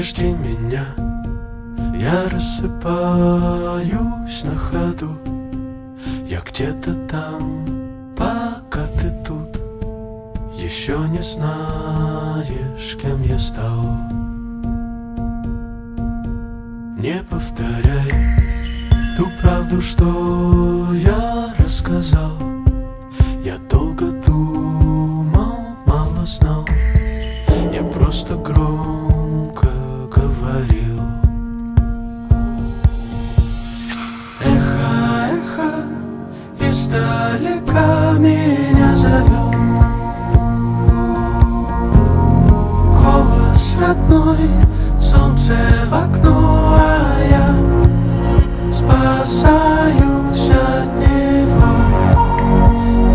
Не жди меня, я рассыпаюсь на ходу. Я где-то там, пока ты тут. Еще не знаешь, кем я стал. Не повторяй ту правду, что я рассказал зовет Голос родной, солнце в окно, а я спасаюсь от него.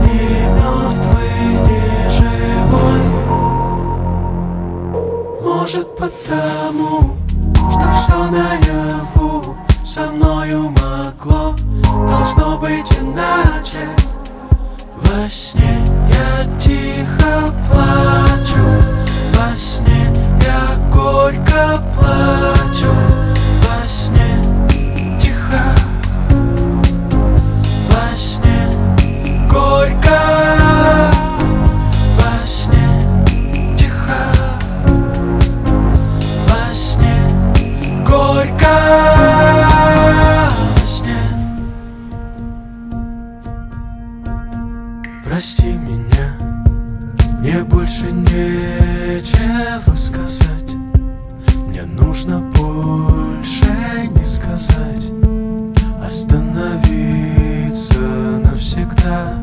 Ни мертвый, ни живой. Может потому, что все наяву Со мною могло, должно быть иначе Прости меня, мне больше нечего сказать. Мне нужно больше не сказать. Остановиться навсегда.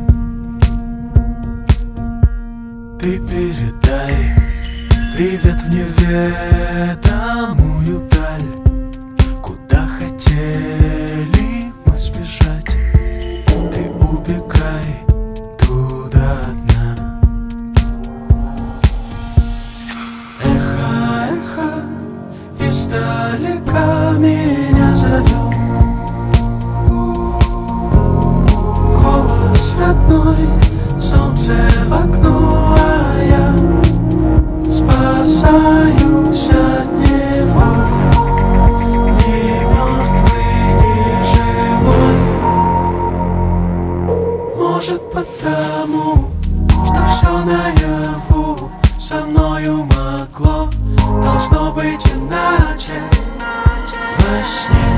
Ты передай привет в неведомую меня зовет Голос родной, солнце в окно, а я спасаюсь от него. Ни мертвый, ни живой. Может потому, что все на listening